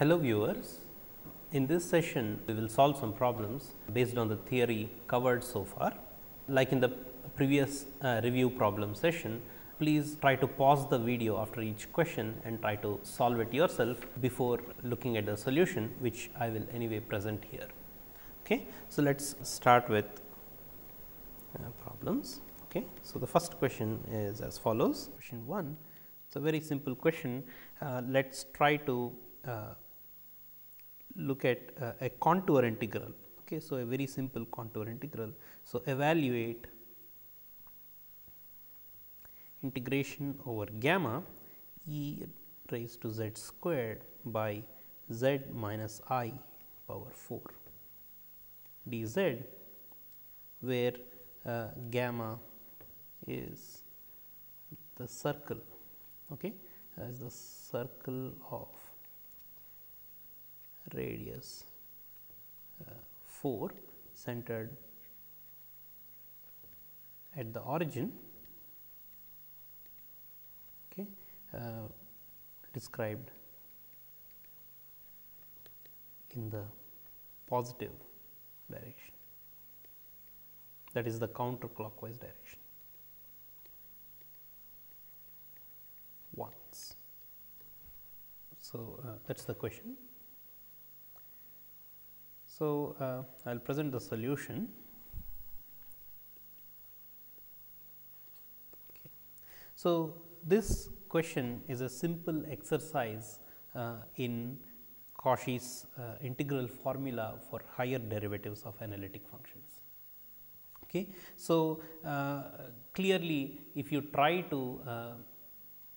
Hello viewers, in this session we will solve some problems based on the theory covered so far. Like in the previous uh, review problem session, please try to pause the video after each question and try to solve it yourself before looking at the solution which I will anyway present here. Okay. So, let us start with uh, problems. Okay. So, the first question is as follows question 1 it is a very simple question. Uh, let us try to uh, look at uh, a contour integral. Okay. So, a very simple contour integral. So, evaluate integration over gamma e raised to z squared by z minus i power 4 dz, where uh, gamma is the circle okay, as the circle of radius uh, 4 centered at the origin okay, uh, described in the positive direction that is the counterclockwise direction. once. So, uh, that is the question. So, uh, I will present the solution. Okay. So, this question is a simple exercise uh, in Cauchy's uh, integral formula for higher derivatives of analytic functions. Okay. So, uh, clearly if you try to uh,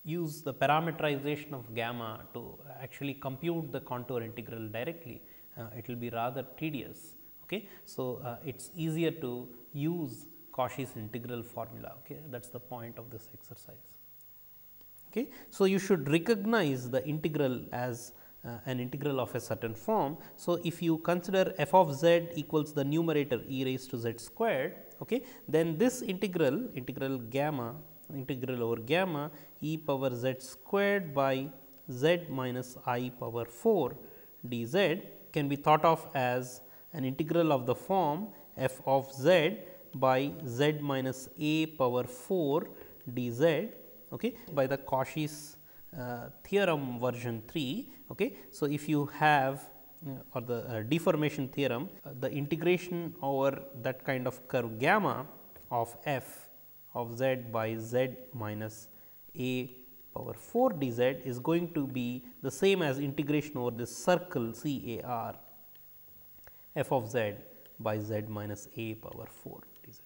use the parameterization of gamma to actually compute the contour integral directly, it will be rather tedious. Okay. So, uh, it is easier to use Cauchy's integral formula. Okay. That is the point of this exercise. Okay. So, you should recognize the integral as uh, an integral of a certain form. So, if you consider f of z equals the numerator e raised to z squared, okay, then this integral integral gamma integral over gamma e power z squared by z minus i power 4 dz can be thought of as an integral of the form f of z by z minus a power 4 dz okay, by the Cauchy's uh, theorem version 3. Okay. So, if you have uh, or the uh, deformation theorem, uh, the integration over that kind of curve gamma of f of z by z minus a power 4 dz is going to be the same as integration over this circle C A R f of z by z minus a power 4 dz.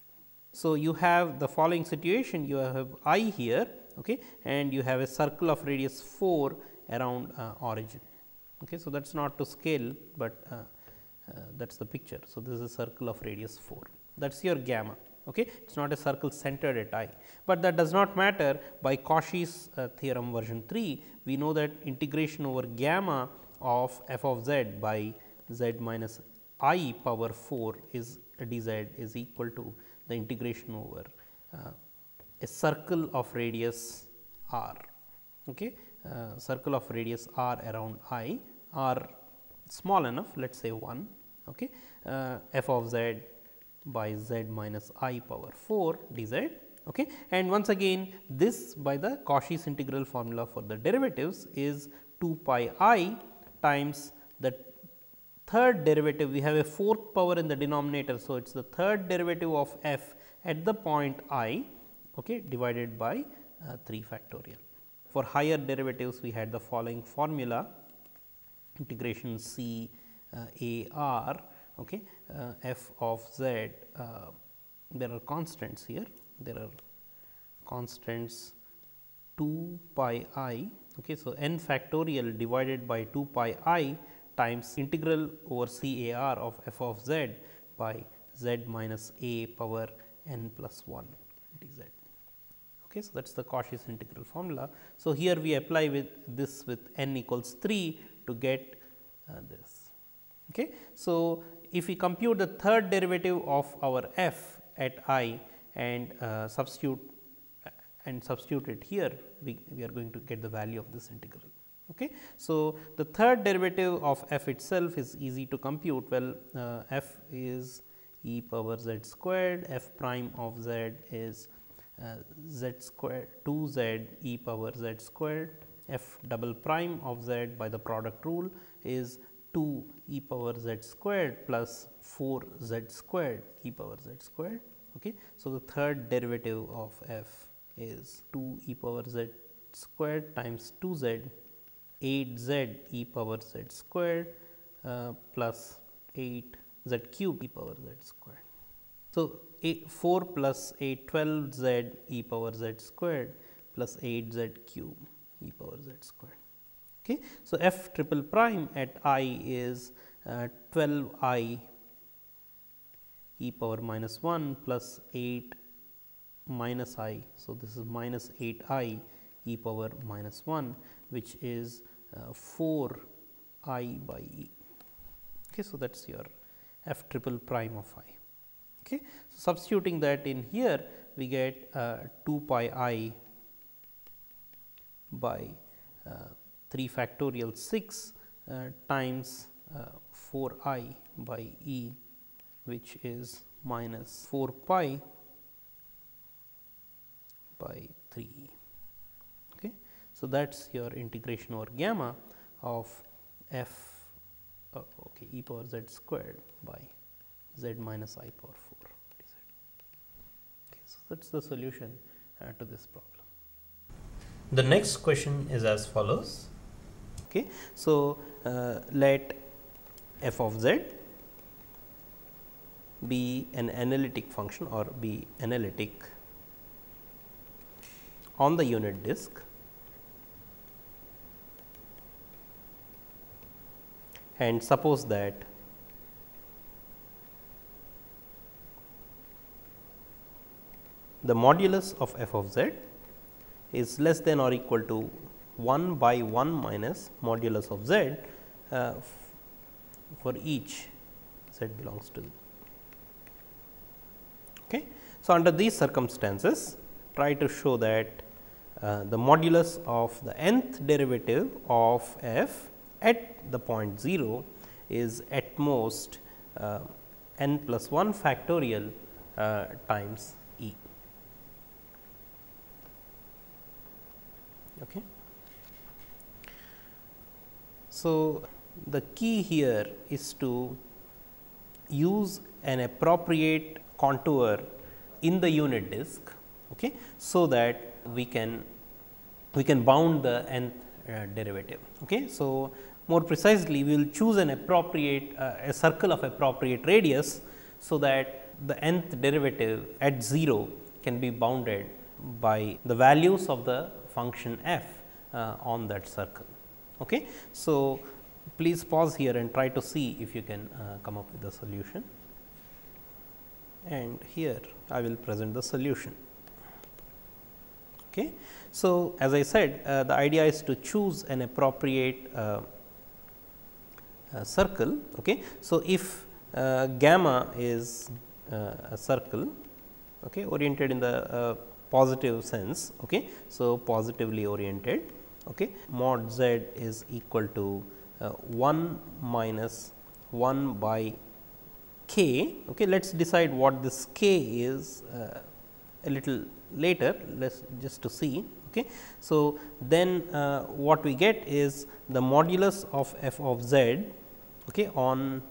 So, you have the following situation you have i here okay, and you have a circle of radius 4 around uh, origin. Okay. So, that is not to scale, but uh, uh, that is the picture. So, this is a circle of radius 4 that is your gamma. Okay. It is not a circle centered at i, but that does not matter by Cauchy's uh, theorem version 3. We know that integration over gamma of f of z by z minus i power 4 is dz is equal to the integration over uh, a circle of radius r. Okay. Uh, circle of radius r around i r small enough let us say 1 okay. Uh, f of z by z minus i power 4 dz. Okay. And once again this by the Cauchy's integral formula for the derivatives is 2 pi i times the third derivative we have a fourth power in the denominator. So, it is the third derivative of f at the point i okay, divided by uh, 3 factorial. For higher derivatives we had the following formula integration c uh, a r okay, f of z uh, there are constants here there are constants 2 pi i. Okay, so, n factorial divided by 2 pi i times integral over C A R of f of z by z minus a power n plus 1 dz. Okay, so, that is the Cauchy's integral formula. So, here we apply with this with n equals 3 to get uh, this. Okay. So, if we compute the third derivative of our f at i and uh, substitute and substitute it here, we, we are going to get the value of this integral. Okay. So, the third derivative of f itself is easy to compute. Well, uh, f is e power z squared, f prime of z is uh, z squared 2 z e power z squared, f double prime of z by the product rule is 2 e power z squared plus 4 z squared e power z squared. Okay. So, the third derivative of f is 2 e power z squared times 2 z 8 z e power z squared uh, plus 8 z cube e power z squared. So, 4 plus 8 12 z e power z squared plus 8 z cube e power z squared. Okay. So, f triple prime at i is uh, 12 i e power minus 1 plus 8 minus i. So, this is minus 8 i e power minus 1 which is uh, 4 i by e. Okay, so, that is your f triple prime of i. Okay. So, substituting that in here we get uh, 2 pi i by uh, 3 factorial 6 uh, times uh, 4 i by e which is minus 4 pi by 3 e. Okay. So, that is your integration over gamma of f uh, okay, e power z squared by z minus i power 4 dz. Okay. So, that is the solution uh, to this problem. The next question is as follows. Okay. So, uh, let f of z be an analytic function or be analytic on the unit disk and suppose that the modulus of f of z is less than or equal to 1 by 1 minus modulus of z uh, for each z belongs to. Okay. So, under these circumstances try to show that uh, the modulus of the nth derivative of f at the point 0 is at most uh, n plus 1 factorial uh, times e. Okay. So, the key here is to use an appropriate contour in the unit disk okay, so that we can we can bound the nth uh, derivative. Okay. So, more precisely we will choose an appropriate uh, a circle of appropriate radius, so that the nth derivative at 0 can be bounded by the values of the function f uh, on that circle. Okay. So, please pause here and try to see if you can uh, come up with the solution and here I will present the solution. Okay. So, as I said uh, the idea is to choose an appropriate uh, uh, circle. Okay. So, if uh, gamma is uh, a circle okay, oriented in the positive sense. Okay. So, positively oriented okay. mod z is equal to 1 minus 1 by k. Okay. Let us decide what this k is a little later let us just to see. Okay. So, then uh, what we get is the modulus of f of z okay, on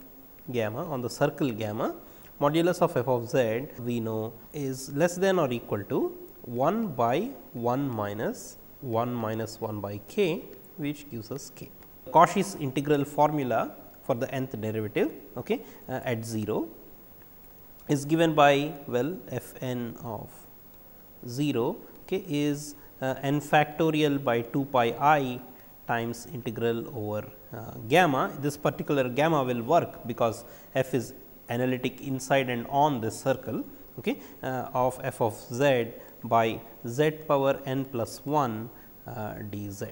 gamma on the circle gamma modulus of f of z we know is less than or equal to 1 by 1 minus 1 minus 1 by k which gives us k. Cauchy's integral formula for the nth derivative okay, uh, at 0 is given by well f n of 0 okay, is uh, n factorial by 2 pi i times integral over uh, gamma. This particular gamma will work because f is analytic inside and on this circle okay, uh, of f of z by z power n plus 1 uh, d z.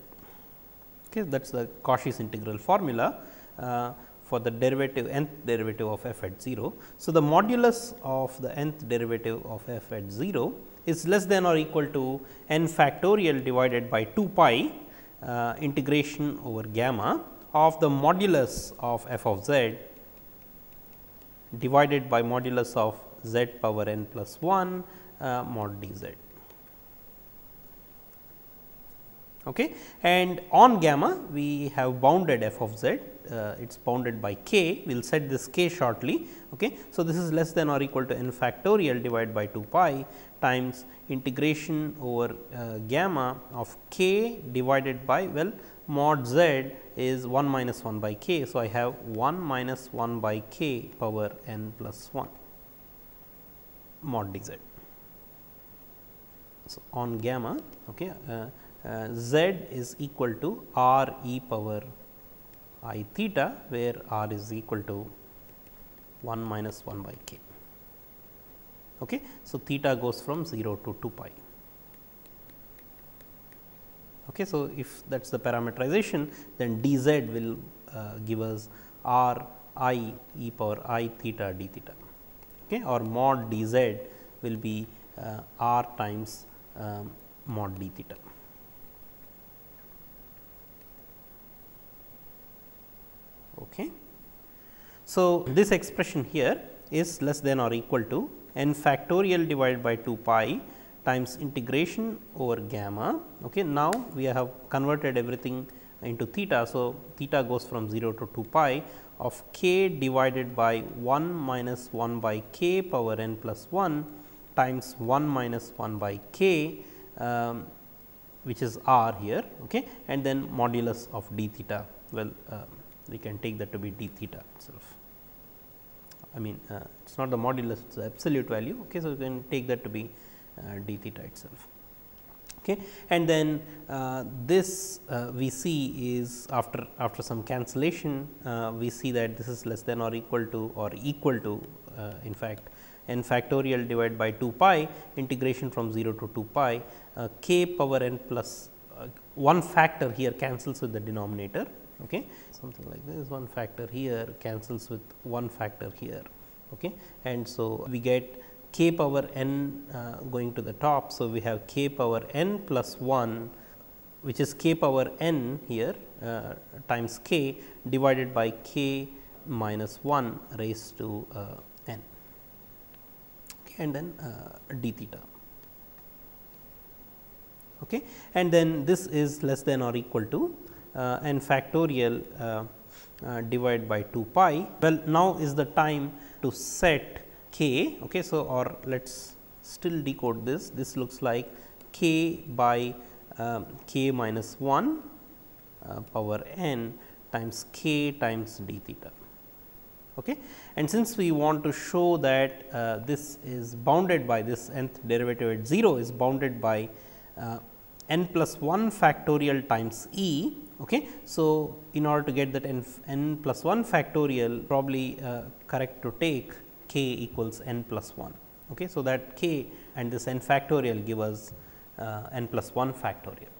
Okay, that is the Cauchy's integral formula uh, for the derivative nth derivative of f at 0. So, the modulus of the nth derivative of f at 0 is less than or equal to n factorial divided by 2 pi uh, integration over gamma of the modulus of f of z divided by modulus of z power n plus 1 uh, mod d z. Okay. And on gamma we have bounded f of z uh, it is bounded by k, we will set this k shortly. Okay. So, this is less than or equal to n factorial divided by 2 pi times integration over uh, gamma of k divided by well mod z is 1 minus 1 by k. So, I have 1 minus 1 by k power n plus 1 mod d z. So, on gamma okay, uh, z is equal to r e power i theta where r is equal to 1 minus 1 by k. Okay. So, theta goes from 0 to 2 pi. Okay. So, if that is the parameterization then d z will uh, give us r i e power i theta d theta okay, or mod d z will be uh, r times um, mod d theta. Okay. So, this expression here is less than or equal to n factorial divided by 2 pi times integration over gamma. Okay. Now, we have converted everything into theta. So, theta goes from 0 to 2 pi of k divided by 1 minus 1 by k power n plus 1 times 1 minus 1 by k um, which is r here okay, and then modulus of d theta. Well, uh, we can take that to be d theta itself. I mean uh, it is not the modulus it is the absolute value. Okay. So, we can take that to be uh, d theta itself. Okay. And then uh, this uh, we see is after after some cancellation uh, we see that this is less than or equal to or equal to uh, in fact n factorial divided by 2 pi integration from 0 to 2 pi k power n plus one factor here cancels with the denominator okay? Something like this. One factor here cancels with one factor here. Okay? And so we get k power n uh, going to the top. So we have k power n plus 1 which is k power n here uh, times k divided by k minus 1 raised to uh, n. Okay, and then uh, d theta. Okay? And then this is less than or equal to uh, and factorial uh, uh, divided by 2 pi. Well, now is the time to set k. Okay, so, or let us still decode this. This looks like k by um, k minus 1 uh, power n times k times d theta. Okay. And since we want to show that uh, this is bounded by this nth derivative at 0 is bounded by uh, n plus 1 factorial times e Okay. So, in order to get that n, n plus 1 factorial probably uh, correct to take k equals n plus 1. Okay. So, that k and this n factorial give us uh, n plus 1 factorial.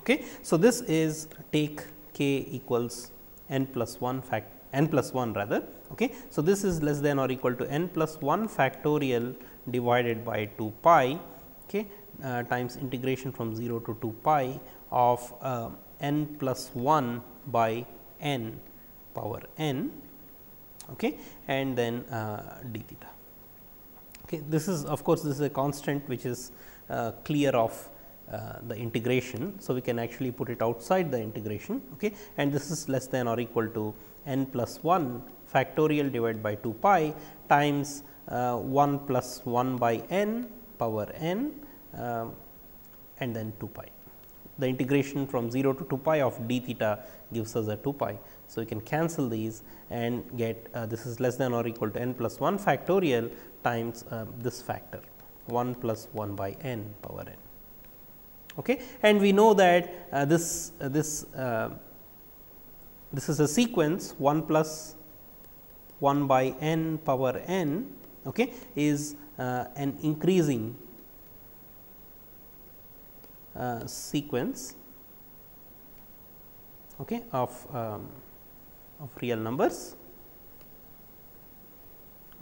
Okay. So, this is take k equals n plus 1 fact n plus 1 rather. Okay. So, this is less than or equal to n plus 1 factorial divided by 2 pi okay, uh, times integration from 0 to 2 pi of uh, n plus 1 by n power n okay, and then uh, d theta. Okay. This is of course, this is a constant which is uh, clear of uh, the integration. So, we can actually put it outside the integration okay, and this is less than or equal to n plus 1 factorial divided by 2 pi times uh, 1 plus 1 by n power n uh, and then 2 pi the integration from 0 to 2 pi of d theta gives us a 2 pi. So, we can cancel these and get uh, this is less than or equal to n plus 1 factorial times uh, this factor 1 plus 1 by n power n. Okay. And we know that uh, this uh, this uh, this is a sequence 1 plus 1 by n power n okay, is uh, an increasing uh, sequence okay, of, um, of real numbers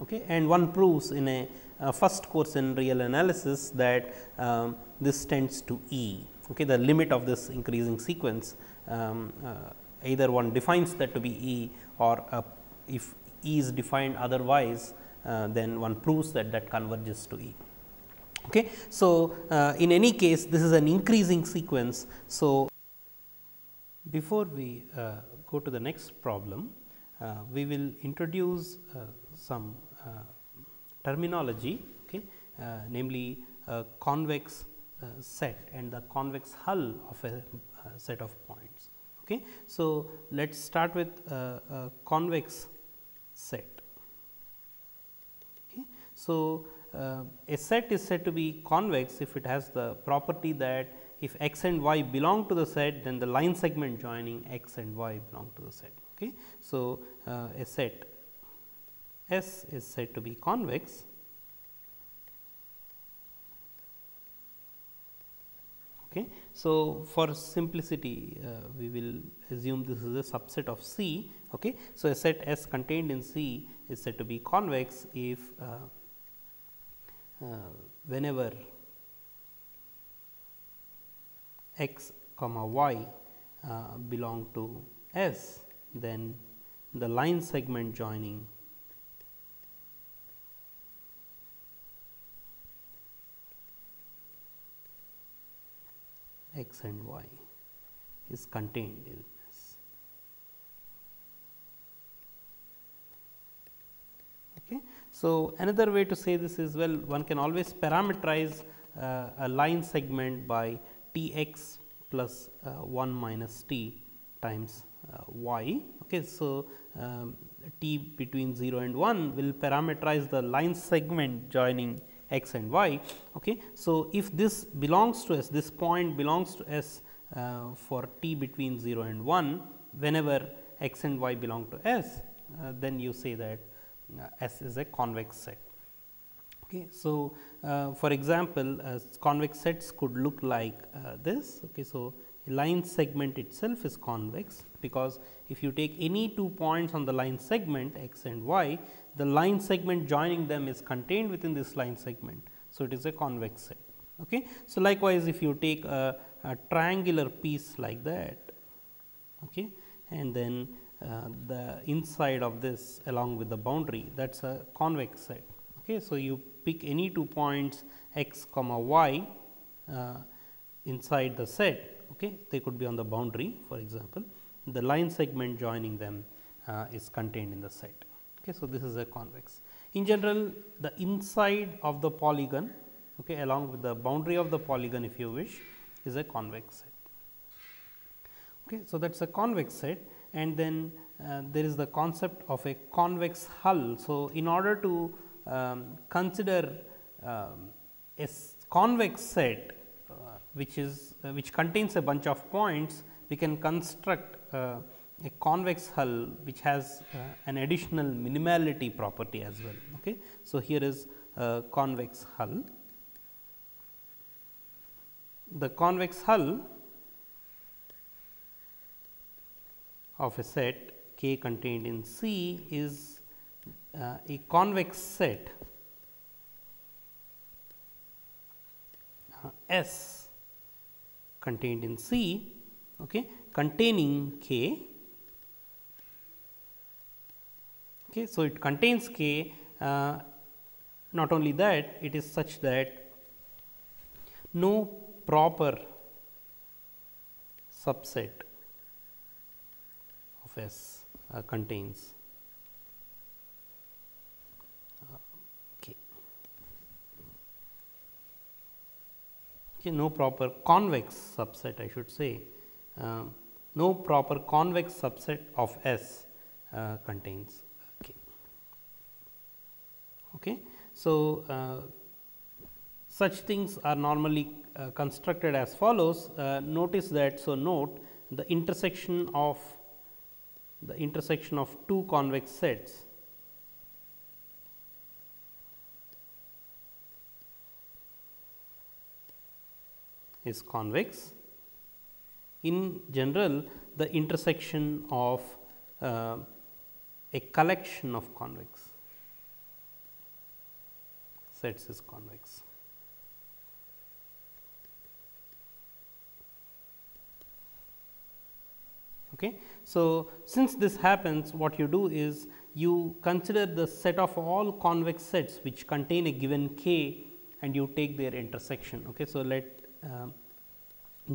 okay, and one proves in a, a first course in real analysis that um, this tends to E. okay, the limit of this increasing sequence um, uh, either one defines that to be E or uh, if E is defined otherwise uh, then one proves that that converges to E. Okay. So, uh, in any case this is an increasing sequence. So, before we uh, go to the next problem, uh, we will introduce uh, some uh, terminology okay, uh, namely convex set and the convex hull of a set of points. Okay. So, let us start with a convex set. Okay. So, uh, a set is said to be convex if it has the property that if x and y belong to the set then the line segment joining x and y belong to the set. Okay. So, uh, a set S is said to be convex Okay. So, for simplicity uh, we will assume this is a subset of C. Okay. So, a set S contained in C is said to be convex if uh, whenever x comma y uh, belong to S, then the line segment joining x and y is contained in S. Okay. So, another way to say this is well one can always parameterize uh, a line segment by T x plus uh, 1 minus t times uh, y. Okay. So, um, t between 0 and 1 will parameterize the line segment joining x and y. Okay. So, if this belongs to S, this point belongs to S uh, for t between 0 and 1, whenever x and y belong to S, uh, then you say that S is a convex set. Okay. So, uh, for example, convex sets could look like uh, this. Okay. So, line segment itself is convex, because if you take any two points on the line segment x and y, the line segment joining them is contained within this line segment. So, it is a convex set. Okay. So, likewise, if you take a, a triangular piece like that okay, and then uh, the inside of this along with the boundary that is a convex set. Okay. So, you pick any two points x comma y uh, inside the set okay. they could be on the boundary for example, the line segment joining them uh, is contained in the set. Okay, so, this is a convex. In general, the inside of the polygon okay, along with the boundary of the polygon if you wish is a convex set. Okay, so, that is a convex set and then uh, there is the concept of a convex hull. So, in order to um, consider um, a convex set uh, which is uh, which contains a bunch of points, we can construct uh, a convex hull which has uh, an additional minimality property as well. Okay. So, here is a convex hull. The convex hull of a set K contained in C is uh, a convex set uh, S contained in C okay, containing K Okay. So, it contains k uh, not only that it is such that no proper subset S uh, contains uh, k. Okay, no proper convex subset I should say, uh, no proper convex subset of S uh, contains Okay. So, uh, such things are normally uh, constructed as follows. Notice that, so note the intersection of the intersection of two convex sets is convex. In general, the intersection of uh, a collection of convex sets is convex. Okay. So, since this happens what you do is you consider the set of all convex sets which contain a given k and you take their intersection. Okay. So, let uh,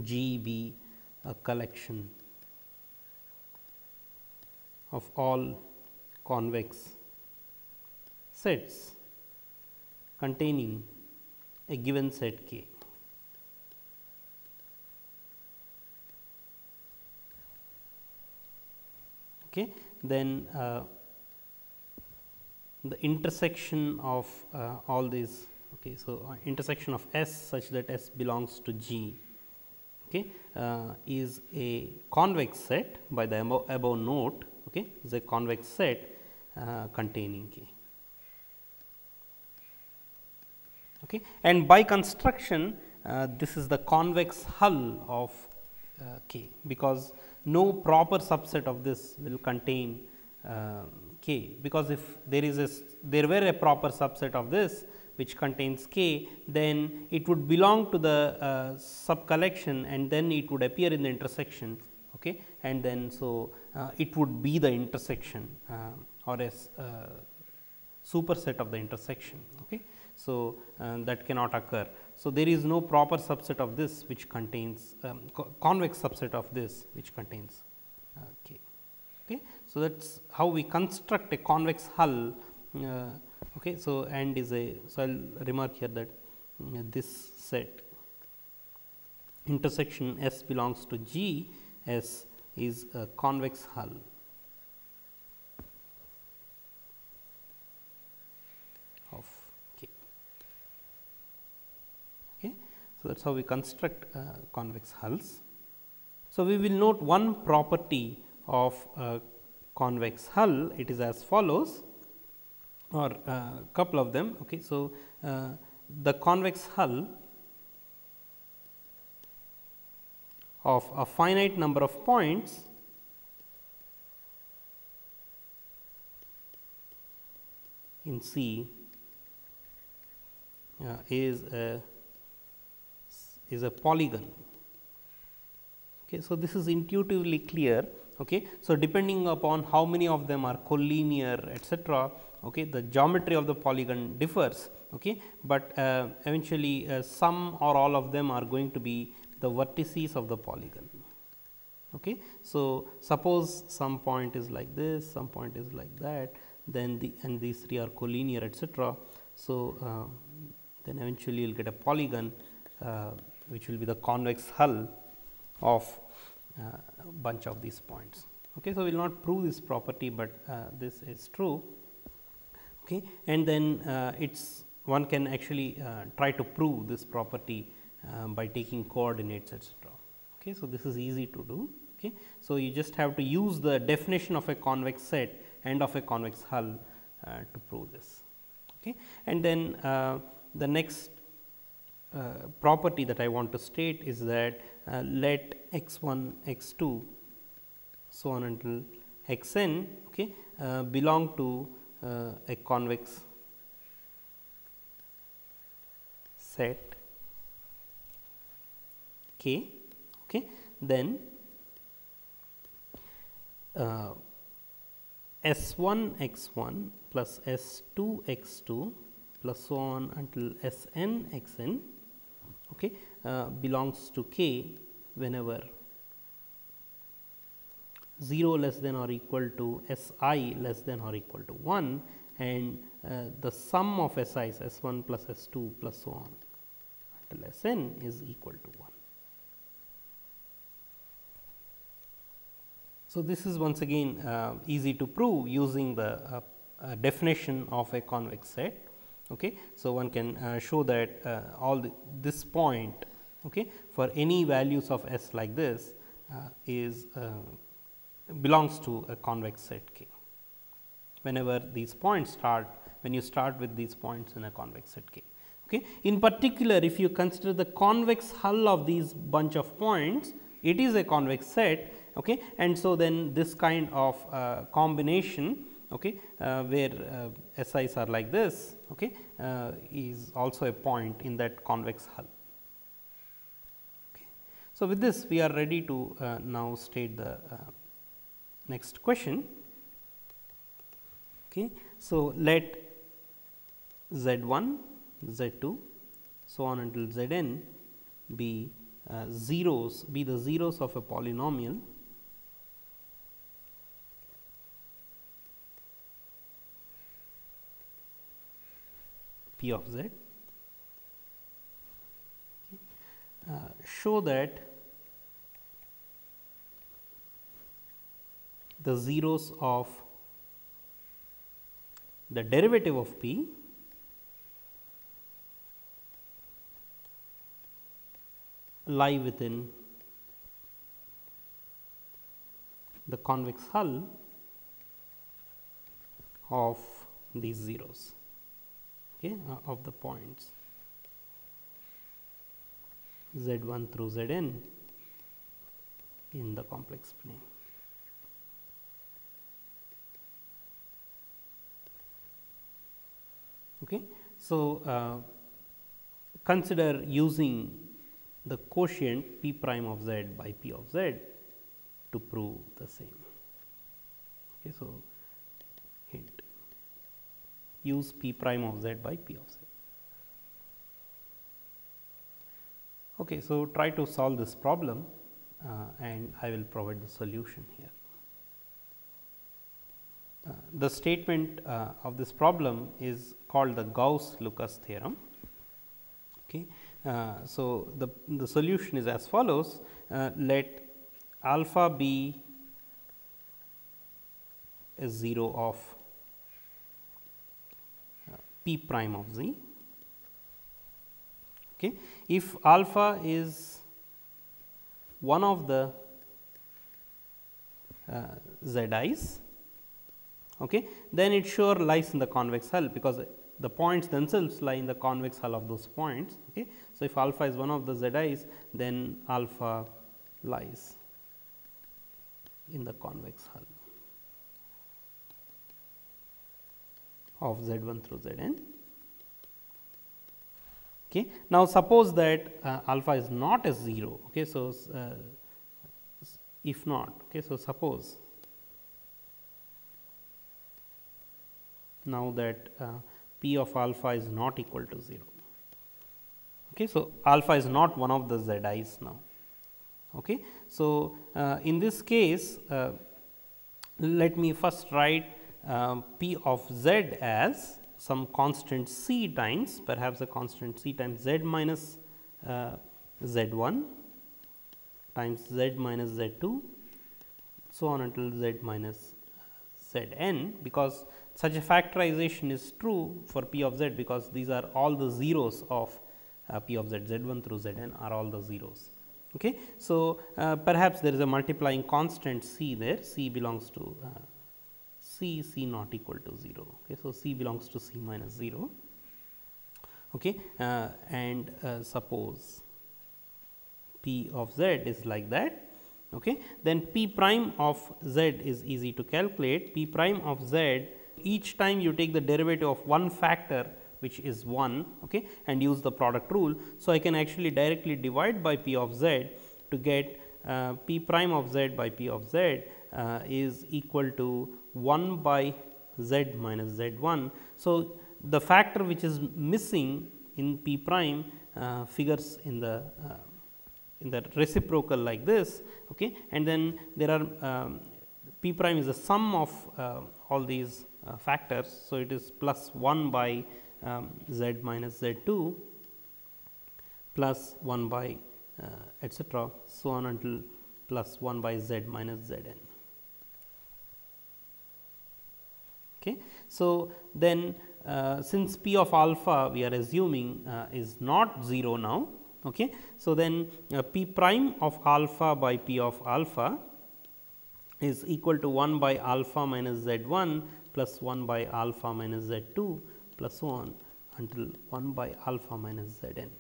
G be a collection of all convex sets containing a given set k. Okay. Then uh, the intersection of uh, all these okay so uh, intersection of s such that s belongs to g okay uh, is a convex set by the above, above note okay is a convex set uh, containing k okay and by construction uh, this is the convex hull of k because no proper subset of this will contain k. Because if there is a there were a proper subset of this which contains k then it would belong to the uh, sub collection and then it would appear in the intersection okay? And then so uh, it would be the intersection uh, or a uh, superset of the intersection okay? So uh, that cannot occur so there is no proper subset of this which contains um, co convex subset of this which contains uh, k Okay. So, that is how we construct a convex hull. Uh, okay. So, and is a so I will remark here that uh, this set intersection S belongs to G S is a convex hull. of K. Okay. So, that is how we construct uh, convex hulls. So, we will note one property of a convex hull, it is as follows or a uh, couple of them. Okay. So, uh, the convex hull of a finite number of points in C uh, is a is a polygon. Okay, so, this is intuitively clear Okay. So, depending upon how many of them are collinear etcetera, okay, the geometry of the polygon differs, okay, but uh, eventually uh, some or all of them are going to be the vertices of the polygon. Okay. So, suppose some point is like this, some point is like that, then the and these three are collinear etcetera. So, uh, then eventually you will get a polygon uh, which will be the convex hull of uh, bunch of these points. Okay. So, we will not prove this property, but uh, this is true okay. and then uh, it is one can actually try to prove this property by taking coordinates etc. Okay. So, this is easy to do. Okay. So, you just have to use the definition of a convex set and of a convex hull to prove this. Okay. And then the next property that I want to state is that uh, let x 1 x 2 so on until x n okay, uh, belong to uh, a convex set k okay, then uh, s 1 x 1 plus s 2 x 2 plus so on until s n x n okay, uh, belongs to k whenever 0 less than or equal to S i less than or equal to 1 and uh, the sum of S i's S 1 plus S 2 plus so on until S n is equal to 1. So, this is once again uh, easy to prove using the uh, uh definition of a convex set. Okay. So, one can uh, show that uh, all the, this point okay, for any values of S like this uh, is uh, belongs to a convex set K. Whenever these points start, when you start with these points in a convex set K. Okay. In particular, if you consider the convex hull of these bunch of points, it is a convex set okay. and so then this kind of uh, combination okay, uh, where uh, SIs are like this okay, uh, is also a point in that convex hull. Okay. So, with this we are ready to uh, now state the uh, next question. Okay. So, let z 1, z 2 so on until z n be uh, zeros be the zeros of a polynomial p of z. Uh, show that the zeros of the derivative of p lie within the convex hull of these zeros okay, uh, of the points z 1 through z n in the complex plane. Okay. So, uh, consider using the quotient p prime of z by p of z to prove the same. Okay, so, use p prime of z by p of z. Okay, so, try to solve this problem uh, and I will provide the solution here. Uh, the statement uh, of this problem is called the Gauss-Lucas theorem. Okay. Uh, so, the, the solution is as follows, uh, let alpha be a 0 of p prime of z. Okay. If alpha is one of the uh, z i's, okay, then it sure lies in the convex hull because the points themselves lie in the convex hull of those points. Okay. So, if alpha is one of the z i's then alpha lies in the convex hull of z 1 through z n. Okay. Now, suppose that uh, alpha is not a 0. Okay. So, uh, if not, okay. so suppose now that uh, p of alpha is not equal to 0. Okay. So, alpha is not one of the z i's now. Okay. So, uh, in this case uh, let me first write um, p of z as some constant c times perhaps a constant c times z minus uh, z 1 times z minus z 2 so on until z minus z n because such a factorization is true for p of z because these are all the zeros of uh, p of z z 1 through z n are all the zeros. Okay. So, uh, perhaps there is a multiplying constant c there c belongs to c c not equal to 0. Okay. So, c belongs to c minus 0 okay. Uh, and uh, suppose p of z is like that okay. then p prime of z is easy to calculate p prime of z each time you take the derivative of one factor which is 1 okay, and use the product rule. So, I can actually directly divide by p of z to get uh, p prime of z by p of z uh, is equal to 1 by z minus z 1. So, the factor which is missing in p prime uh, figures in the uh, in the reciprocal like this okay. and then there are um, p prime is the sum of uh, all these uh, factors. So, it is plus 1 by um, z minus z 2 plus 1 by uh, etcetera so on until plus 1 by z minus z n. Okay. So, then uh, since p of alpha we are assuming uh, is not 0 now. Okay. So, then uh, p prime of alpha by p of alpha is equal to 1 by alpha minus z 1 plus 1 by alpha minus z 2 plus so on until 1 by alpha minus z n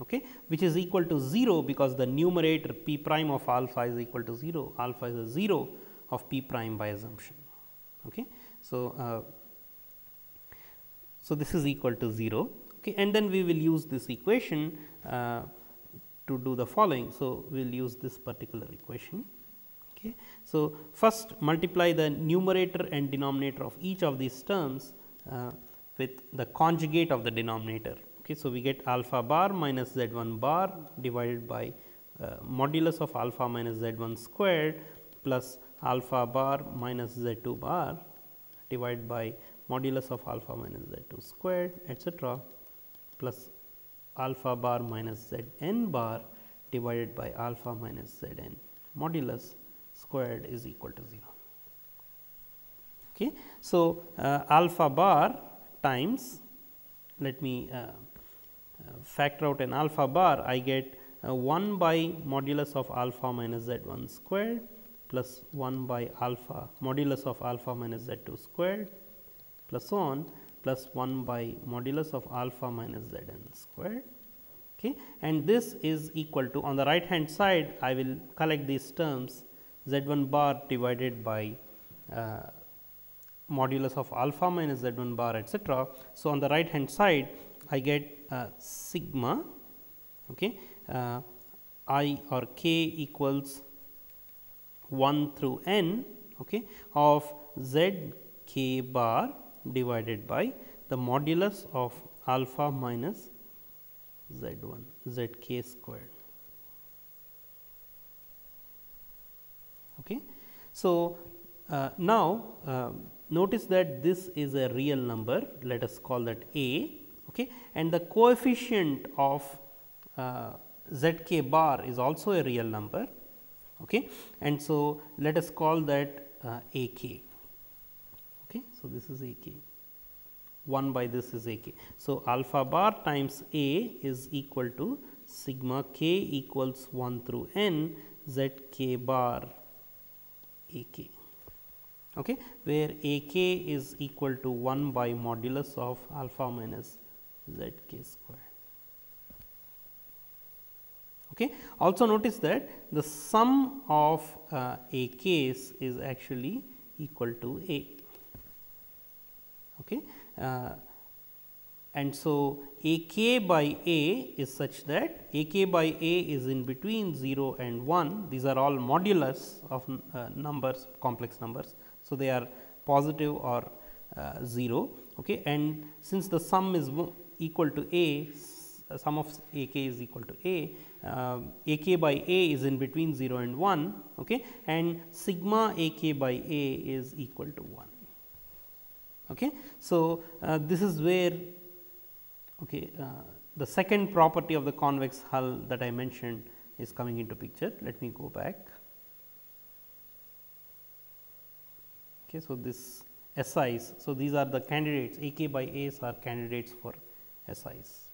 okay, which is equal to 0 because the numerator p prime of alpha is equal to 0 alpha is a 0 of p prime by assumption. Okay. So, uh, so this is equal to 0 okay, and then we will use this equation uh, to do the following. So, we will use this particular equation Okay. So, first multiply the numerator and denominator of each of these terms uh, with the conjugate of the denominator. Okay. So, we get alpha bar minus z 1 bar divided by uh, modulus of alpha minus z 1 squared plus alpha bar minus z 2 bar divided by modulus of alpha minus z 2 squared etcetera plus alpha bar minus z n bar divided by alpha minus z n modulus squared is equal to 0. Okay. So, uh, alpha bar times let me uh, uh, factor out an alpha bar I get uh, 1 by modulus of alpha minus z 1 squared plus 1 by alpha modulus of alpha minus z 2 squared plus on plus 1 by modulus of alpha minus z n squared okay. and this is equal to on the right hand side I will collect these terms z 1 bar divided by uh, modulus of alpha minus z 1 bar etcetera. So, on the right hand side I get uh, sigma okay, uh, i or k equals 1 through n okay, of z k bar divided by the modulus of alpha minus z 1 z k squared. Okay. So, uh, now uh, notice that this is a real number let us call that a okay, and the coefficient of uh, z k bar is also a real number. Okay. And so, let us call that uh, a k. Okay. So, this is a k 1 by this is a k. So, alpha bar times a is equal to sigma k equals 1 through n z k bar a k okay, where a k is equal to 1 by modulus of alpha minus z k square. Okay. Also notice that the sum of uh, a k's is actually equal to a. Okay. Uh, and so, a k by a is such that a k by a is in between 0 and 1 these are all modulus of uh, numbers complex numbers. So, they are positive or uh, 0 okay. and since the sum is equal to a sum of a k is equal to a uh, a k by a is in between 0 and 1 okay, and sigma a k by a is equal to 1. Okay. So, uh, this is where okay, uh, the second property of the convex hull that I mentioned is coming into picture. Let me go back. Okay, so, this SIs. So, these are the candidates A k by A's are candidates for SIs.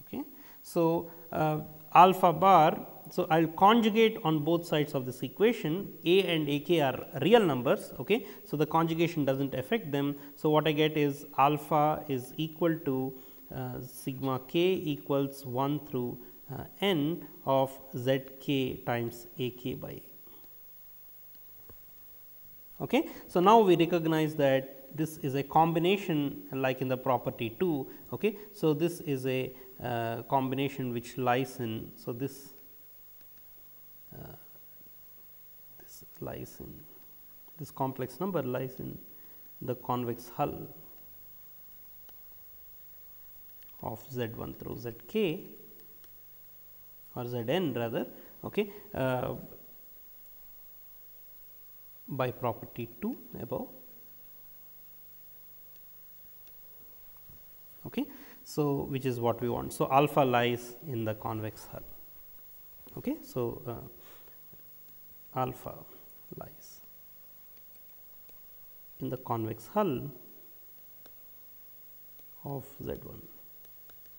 Okay. So, uh, alpha bar. So, I will conjugate on both sides of this equation a and a k are real numbers. Okay. So, the conjugation does not affect them. So, what I get is alpha is equal to uh, sigma k equals 1 through uh, n of z k times a k by a. Okay. So, now we recognize that this is a combination like in the property 2. Okay. So, this is a uh, combination which lies in. So, this uh, this lies in this complex number lies in the convex hull of z 1 through z k or z n rather okay, uh, by property 2 above. Okay. So, which is what we want. So, alpha lies in the convex hull. Okay. So, uh, alpha lies in the convex hull of Z 1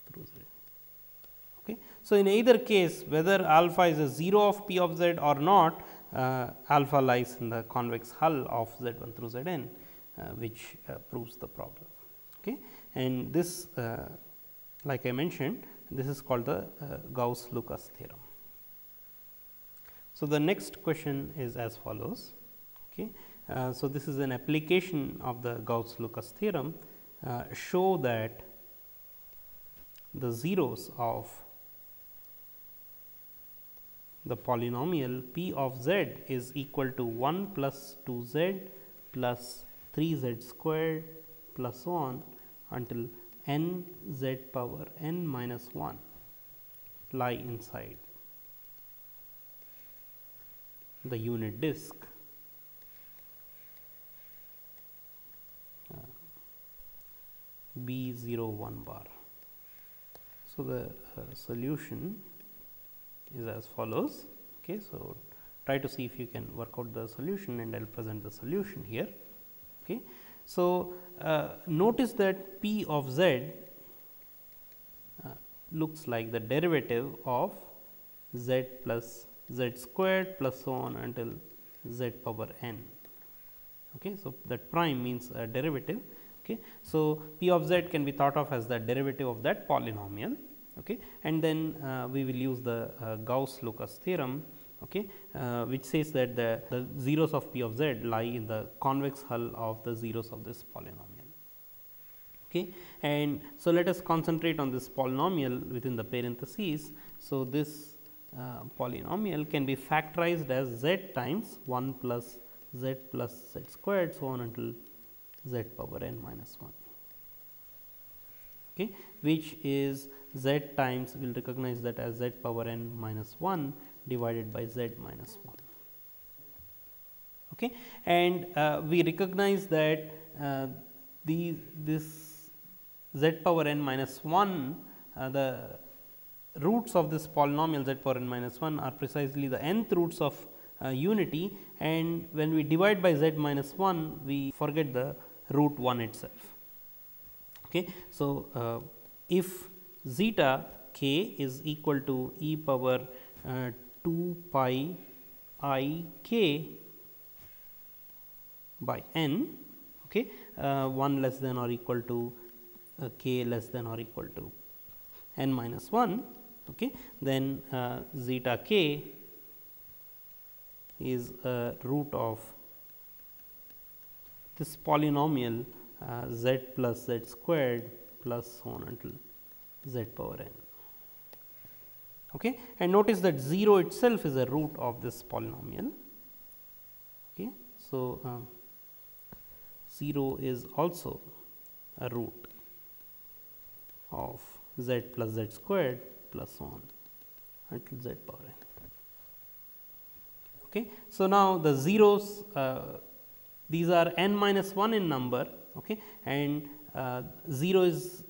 through Z. Okay. So, in either case whether alpha is a 0 of p of z or not uh, alpha lies in the convex hull of Z 1 through Z n uh, which uh, proves the problem. Okay. And this uh, like I mentioned this is called the uh, Gauss-Lucas theorem. So, the next question is as follows. Okay. Uh, so, this is an application of the Gauss-Lucas theorem show that the zeros of the polynomial p of z is equal to 1 plus 2 z plus 3 z squared plus so on until n z power n minus 1 lie inside the unit disk uh, B 0 1 bar. So, the uh, solution is as follows. Okay, so, try to see if you can work out the solution and I will present the solution here. Okay. So, uh, notice that P of z uh, looks like the derivative of z plus z squared plus so on until z power n. Okay. So, that prime means a derivative. Okay. So, p of z can be thought of as the derivative of that polynomial okay. and then uh, we will use the uh, Gauss Lucas theorem okay, uh, which says that the, the zeros of p of z lie in the convex hull of the zeros of this polynomial. Okay. And so, let us concentrate on this polynomial within the parentheses. So, this uh, polynomial can be factorized as z times 1 plus z plus z squared so on until z power n minus 1 okay, which is z times we will recognize that as z power n minus 1 divided by z minus 1. Okay. And uh, we recognize that uh, the this z power n minus 1 uh, the roots of this polynomial z power n minus 1 are precisely the nth roots of uh, unity and when we divide by z minus 1 we forget the root 1 itself. Okay. So, uh, if zeta k is equal to e power uh, 2 pi i k by n okay, uh, 1 less than or equal to k less than or equal to n minus 1 okay, then uh, zeta k is a root of this polynomial uh, z plus z squared plus so on until z power n. Okay. And notice that 0 itself is a root of this polynomial. Okay. So, uh, 0 is also a root of z plus z squared plus so on until z power n. Okay. So, now the zeros uh, these are n minus 1 in number okay, and uh, 0 is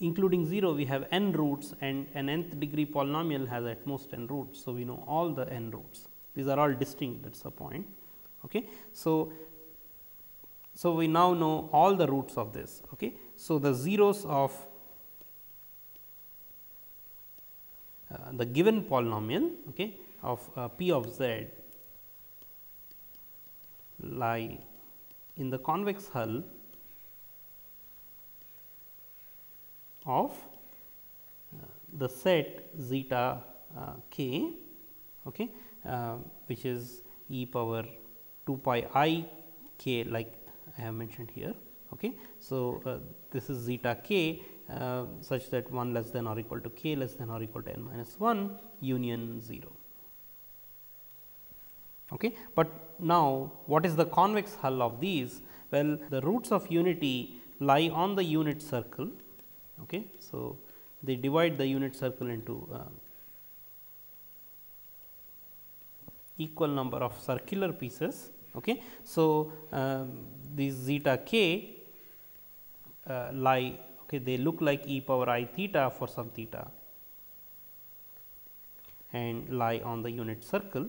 including 0 we have n roots and an nth degree polynomial has at most n roots. So, we know all the n roots these are all distinct that is the point. Okay. So, so we now know all the roots of this. Okay. So, the zeros of uh, the given polynomial okay, of uh, p of z lie in the convex hull of uh, the set zeta uh, k okay, uh, which is e power 2 pi i k like I have mentioned here. Okay. So, this is zeta k uh, such that 1 less than or equal to k less than or equal to n minus 1 union 0. Okay. But now, what is the convex hull of these? Well, the roots of unity lie on the unit circle. Okay. So, they divide the unit circle into uh, equal number of circular pieces. Okay. So, um, these zeta k uh, lie okay, they look like e power i theta for some theta and lie on the unit circle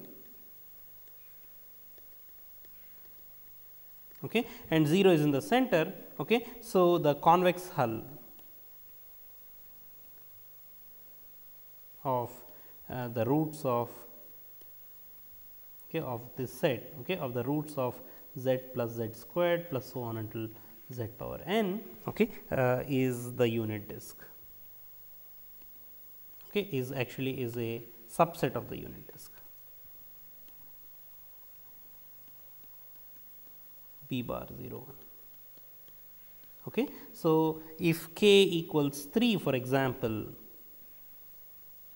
okay, and 0 is in the center. Okay. So, the convex hull of uh, the roots of okay, of this set okay, of the roots of z plus z squared plus so on until z power n okay, uh, is the unit disk okay, is actually is a subset of the unit disk. B bar 0 1. Okay. So, if k equals 3 for example,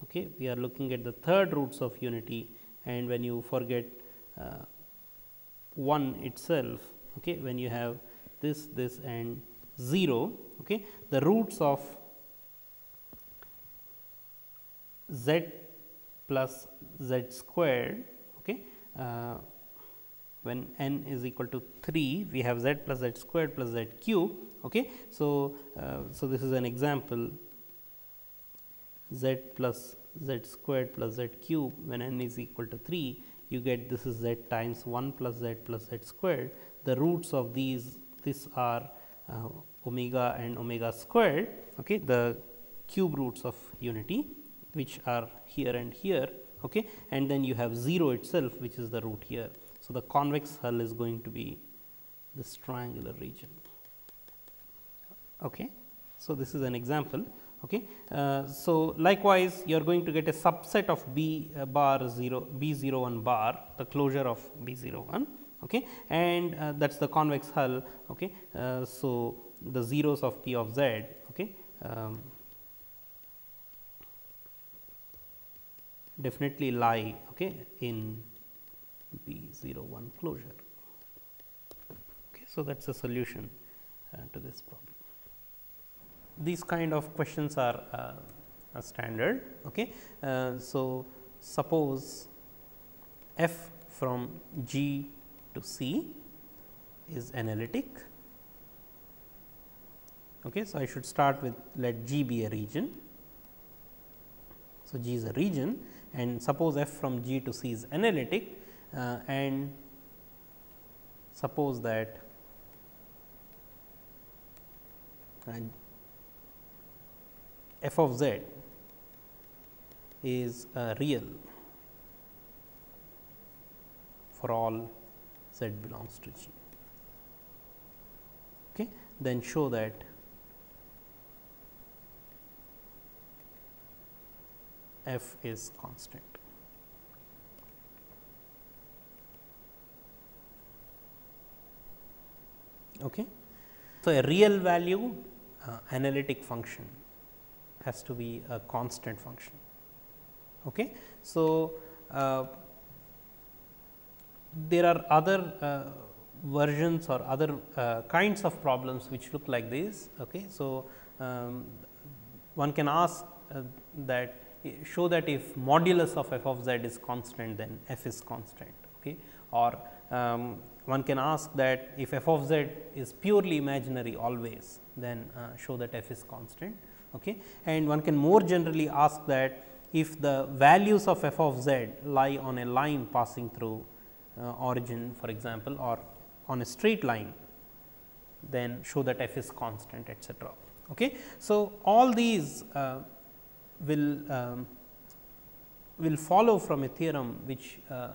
Okay, we are looking at the third roots of unity and when you forget uh, 1 itself, okay, when you have this, this and 0, okay, the roots of z plus z squared okay, uh, when n is equal to 3 we have z plus z squared plus z cube. Okay. So, uh, so this is an example z plus z squared plus z cube when n is equal to 3 you get this is z times 1 plus z plus z squared. The roots of these this are uh, omega and omega squared okay, the cube roots of unity which are here and here okay, and then you have 0 itself which is the root here. So, the convex hull is going to be this triangular region. Okay. So, this is an example. Okay. Uh, so, likewise you are going to get a subset of B uh, bar 0 B 0 1 bar the closure of B 0 1 okay, and uh, that is the convex hull. Okay. Uh, so, the zeros of P of z okay, um, definitely lie okay, in B 0 1 closure. Okay, so, that is a solution uh, to this problem. These kind of questions are uh, standard. Okay. Uh, so, suppose f from G to C is analytic. Okay. So, I should start with let G be a region. So, G is a region and suppose f from G to C is analytic uh, and suppose that f of z is uh, real for all z belongs to G. Okay. Then show that f is constant. Okay. So, a real value uh, analytic function has to be a constant function. Okay. So, uh, there are other uh, versions or other uh, kinds of problems which look like this. Okay. So, um, one can ask uh, that show that if modulus of f of z is constant then f is constant okay or um, one can ask that if f of z is purely imaginary always then uh, show that f is constant okay and one can more generally ask that if the values of f of z lie on a line passing through origin for example or on a straight line then show that f is constant etcetera okay so all these uh, will um, will follow from a theorem which uh,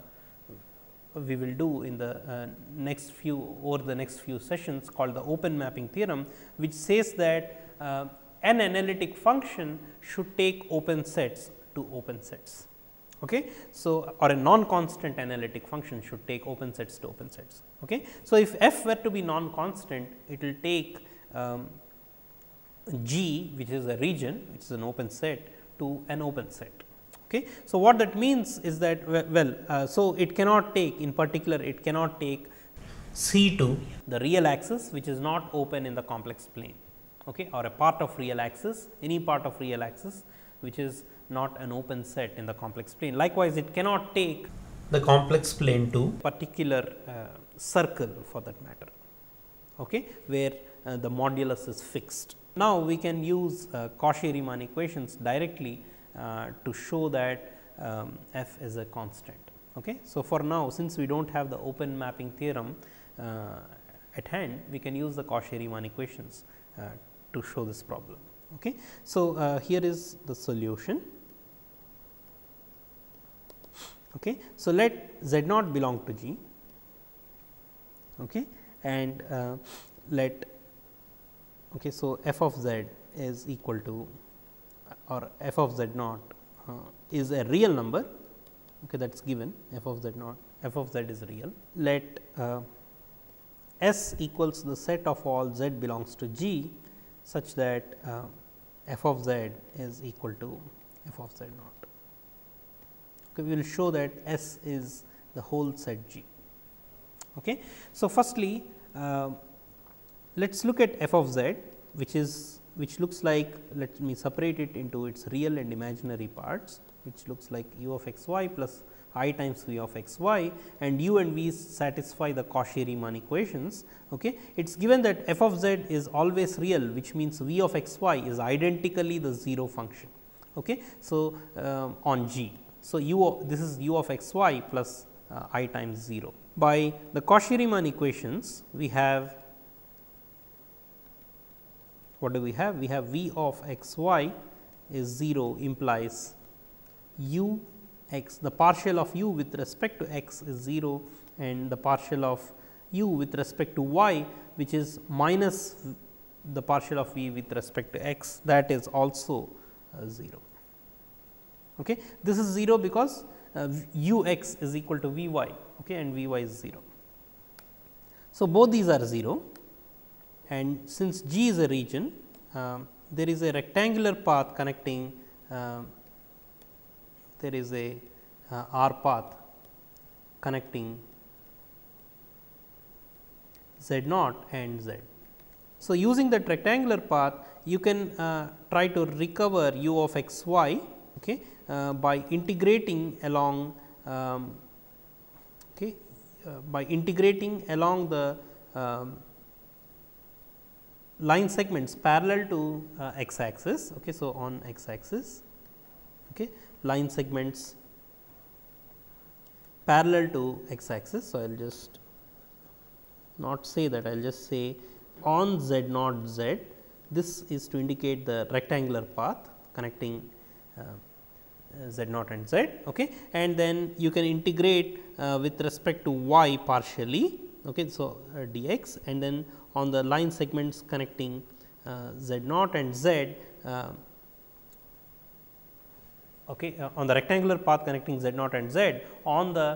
we will do in the uh, next few over the next few sessions called the open mapping theorem, which says that uh, an analytic function should take open sets to open sets. Okay. So, or a non constant analytic function should take open sets to open sets. Okay. So, if f were to be non constant, it will take um, G which is a region which is an open set to an open set. Okay. So, what that means is that well, uh, so it cannot take in particular it cannot take C to the real axis which is not open in the complex plane okay, or a part of real axis any part of real axis which is not an open set in the complex plane. Likewise, it cannot take the complex plane to particular uh, circle for that matter okay, where uh, the modulus is fixed. Now, we can use uh, Cauchy-Riemann equations directly uh, to show that um, f is a constant. Okay. So, for now since we do not have the open mapping theorem uh, at hand, we can use the Cauchy-Riemann equations uh, to show this problem. Okay. So, uh, here is the solution. Okay. So, let z naught belong to G okay, and uh, let Okay, so, f of z is equal to or f of z naught uh, is a real number okay, that is given f of z naught f of z is real. Let uh, S equals the set of all z belongs to G such that uh, f of z is equal to f of z naught. Okay, we will show that S is the whole set G. Okay. So, firstly uh, let us look at f of z which is which looks like let me separate it into its real and imaginary parts which looks like u of x y plus i times v of x y and u and v satisfy the Cauchy-Riemann equations. Okay. It is given that f of z is always real which means v of x y is identically the 0 function. Okay. So, uh, on G. So, u of, this is u of x y plus uh, i times 0. By the Cauchy-Riemann equations we have what do we have? We have v of x y is 0 implies u x the partial of u with respect to x is 0 and the partial of u with respect to y which is minus the partial of v with respect to x that is also uh, 0. Okay. This is 0 because uh, u x is equal to v y okay, and v y is 0. So, both these are 0 and since G is a region um, there is a rectangular path connecting um, there is a uh, R path connecting Z naught and Z. So, using that rectangular path you can uh, try to recover u of x y okay, uh, by integrating along um, okay, uh, by integrating along the um, line segments parallel to uh, x axis. Okay. So, on x axis okay, line segments parallel to x axis. So, I will just not say that I will just say on z naught z this is to indicate the rectangular path connecting uh, z naught and z okay. and then you can integrate uh, with respect to y partially. Okay. So, uh, dx and then on the line segments connecting uh, z naught and z uh, okay, uh, on the rectangular path connecting z naught and z on the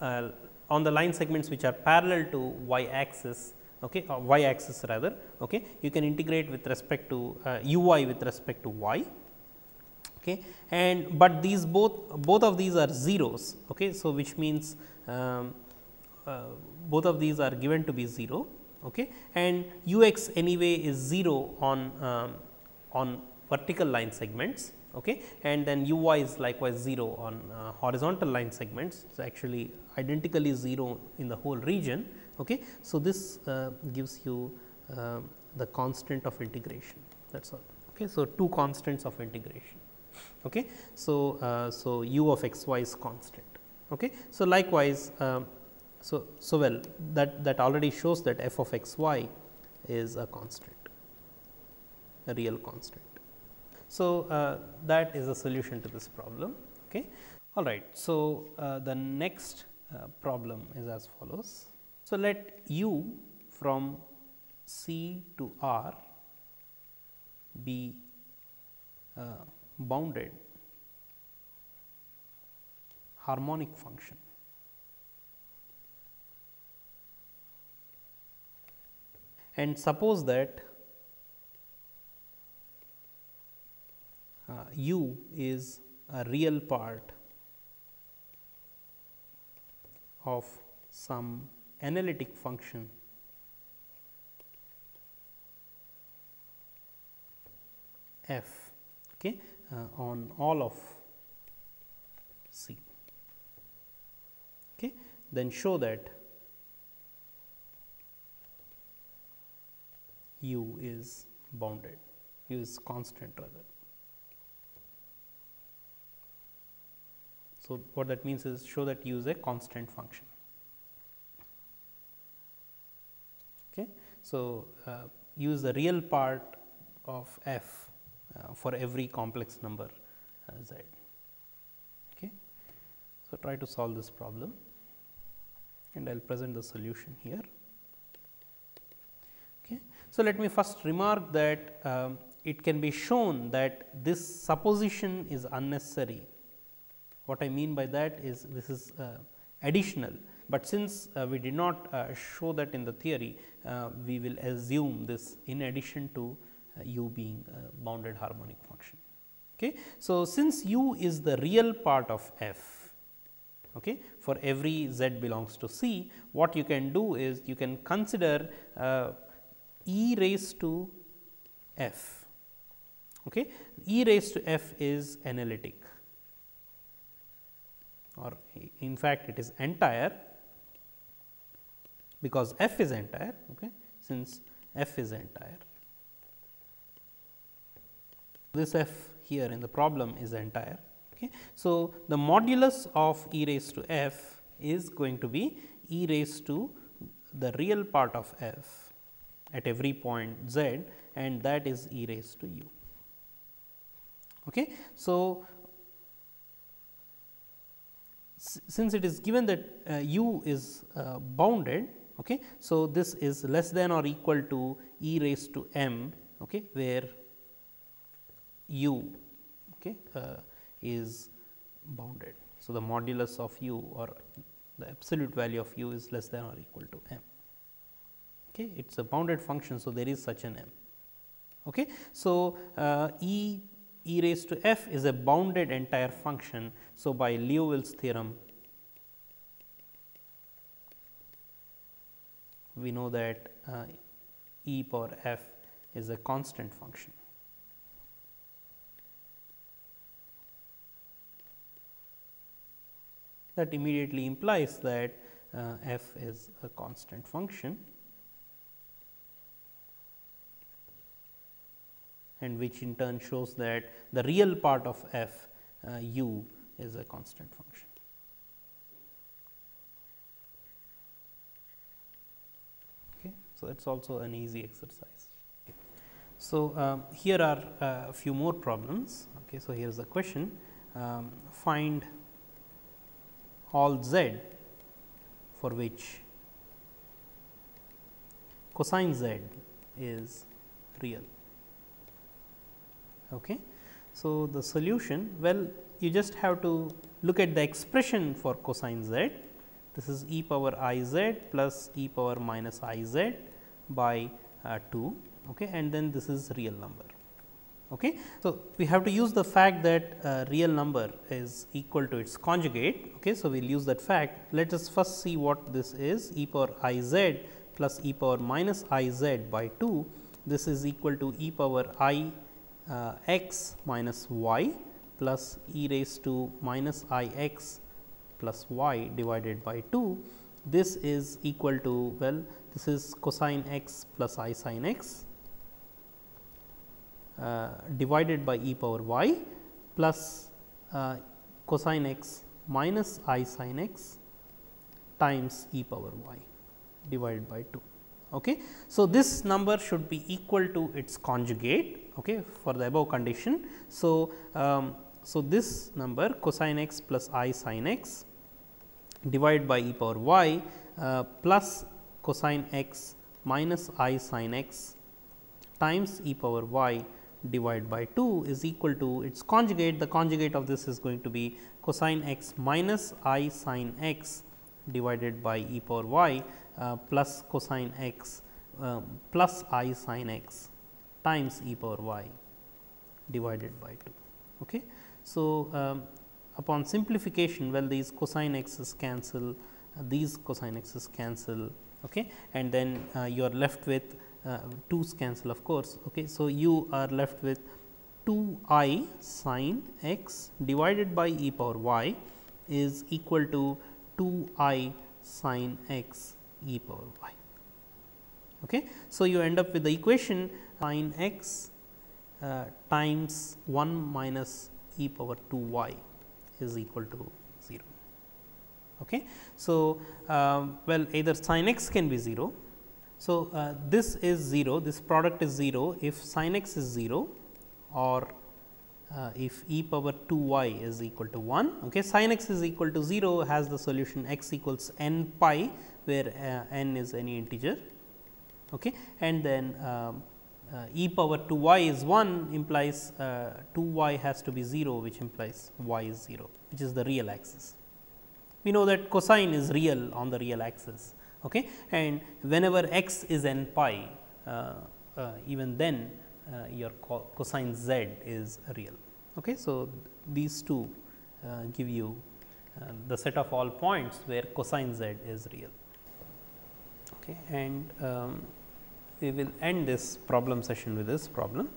uh, on the line segments which are parallel to y axis okay, y axis rather okay, you can integrate with respect to u y with respect to y okay? And but these both both of these are zeros okay? So which means um, uh, both of these are given to be 0 okay? And u x anyway is 0 on um, on vertical line segments okay? And then u y is likewise 0 on uh, horizontal line segments. It's actually identically 0 in the whole region okay? So this uh, gives you uh, the constant of integration. That's all. Okay? So two constants of integration okay so uh, so u of x y is constant okay so likewise um, so, so well that, that already shows that f of x y is a constant, a real constant. So, uh, that is a solution to this problem. Okay. All right. So, uh, the next uh, problem is as follows. So, let u from C to R be uh, bounded. Harmonic function. And suppose that uh, u is a real part of some analytic function. F. Okay, on all of C. Okay. Then show that u is bounded, u is constant rather. So, what that means is show that u is a constant function. Okay. So, uh, use the real part of f uh, for every complex number uh, z. Okay. So, try to solve this problem and I will present the solution here. Okay. So, let me first remark that um, it can be shown that this supposition is unnecessary. What I mean by that is this is uh, additional, but since uh, we did not uh, show that in the theory, uh, we will assume this in addition to uh, u being a bounded harmonic function. Okay. So, since u is the real part of f, Okay. For every z belongs to C, what you can do is you can consider uh, e raised to f. Okay. E raised to f is analytic or in fact, it is entire because f is entire okay, since f is entire. This f here in the problem is entire. Okay. So, the modulus of e raised to f is going to be e raised to the real part of f at every point z and that is e raised to u. Okay. So, since it is given that uh, u is uh, bounded, okay, so this is less than or equal to e raised to m, okay, where u okay, uh, is bounded. So, the modulus of u or the absolute value of u is less than or equal to m. Okay. It is a bounded function. So, there is such an m. Okay. So, uh, e e raised to f is a bounded entire function. So, by Liouville's theorem, we know that uh, e power f is a constant function. That immediately implies that uh, f is a constant function and which in turn shows that the real part of f uh, u is a constant function. Okay. So, that is also an easy exercise. Okay. So, um, here are uh, a few more problems. Okay. So, here is the question um, find all z for which cosine z is real. Okay. So, the solution well you just have to look at the expression for cosine z this is e power i z plus e power minus i z by uh, 2 okay, and then this is real number. Okay. So, we have to use the fact that uh, real number is equal to its conjugate. Okay. So, we will use that fact. Let us first see what this is e power i z plus e power minus i z by 2. This is equal to e power i uh, x minus y plus e raised to minus i x plus y divided by 2. This is equal to well this is cosine x plus i sin x divided by e power y plus uh, cosine x minus i sin x times e power y divided by 2. Okay. So, this number should be equal to its conjugate okay, for the above condition. So, um, so this number cosine x plus i sin x divided by e power y uh, plus cosine x minus i sin x times e power y divided by 2 is equal to its conjugate. The conjugate of this is going to be cosine x minus i sin x divided by e power y uh, plus cosine x uh, plus i sin x times e power y divided by 2. Okay. So, um, upon simplification well these cosine x's cancel uh, these cosine x's cancel okay, and then uh, you are left with uh, 2's cancel of course. Okay. So, you are left with 2 i sin x divided by e power y is equal to 2 i sin x e power y. Okay. So, you end up with the equation sin x uh, times 1 minus e power 2 y is equal to 0. Okay. So, um, well either sin x can be 0. So, uh, this is 0, this product is 0 if sin x is 0 or uh, if e power 2 y is equal to 1. Okay. Sin x is equal to 0 has the solution x equals n pi where uh, n is any integer okay. and then um, uh, e power 2 y is 1 implies uh, 2 y has to be 0 which implies y is 0 which is the real axis. We know that cosine is real on the real axis okay. and whenever x is n pi uh, uh even then uh, your co cosine z is real. Okay. So, these two uh, give you uh, the set of all points where cosine z is real. Okay, and um, we will end this problem session with this problem.